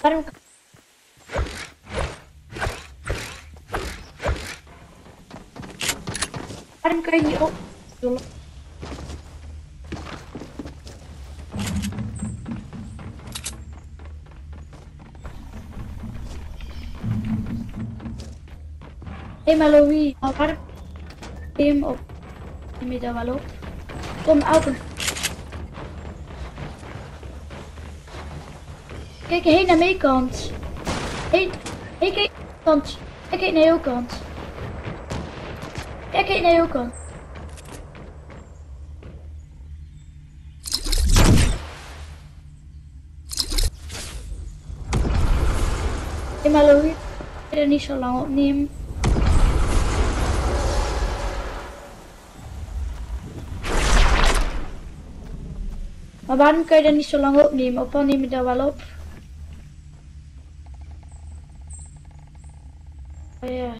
Karen Karen kayaknya oh belum Hey Malawi, our team of Imida Mallory, come out Kijk heen naar mijn kant. Heen, kijk kant. Kijk heen naar jouw kant. Kijk heen naar jouw kant. Hé, maar Louis, ik er niet zo lang opnemen. Maar waarom kan je dat niet zo lang opnemen? Of neem je dat wel op? oh yeah.